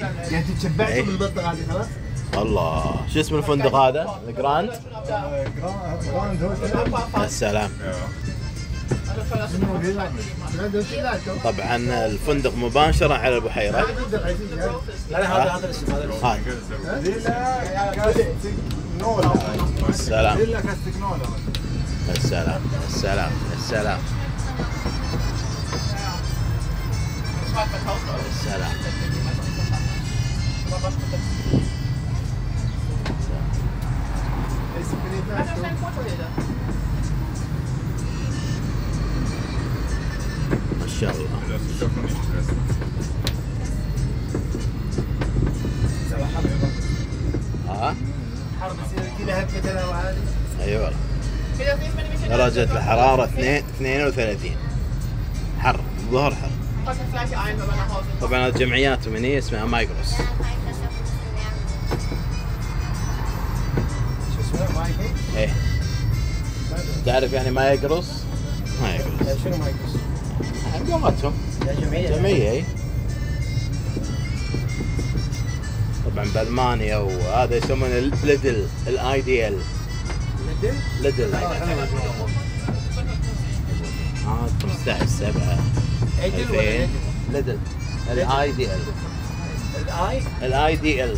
يعني تشبعتوا. من البطه هذه خلاص؟ الله. شو اسم الفندق هذا؟ الجراند؟ جراند هوتيل يا سلام. طبعا الفندق مباشرة على البحيرة لا لا هذا الاسم السلام. السلام السلام السلام السلام ما شاء الله. ها حرب كذا اي والله درجة الحرارة 2 32 حر. الظهر حر. طبعا الجمعيات من هي اسمها مايكروس. إيه. تعرف يعني مايكروس؟ مايكروس. شنو مايكل؟ لغتهم. يا جمعيه جمعية اي طبعا بألمانيا وهذا يسمونه ليدل L I D L. ليدل؟ هذا 15 7 عدل ولا 2000 عدل؟ ليدل. الاي دي إل. الاي الاي دي إل.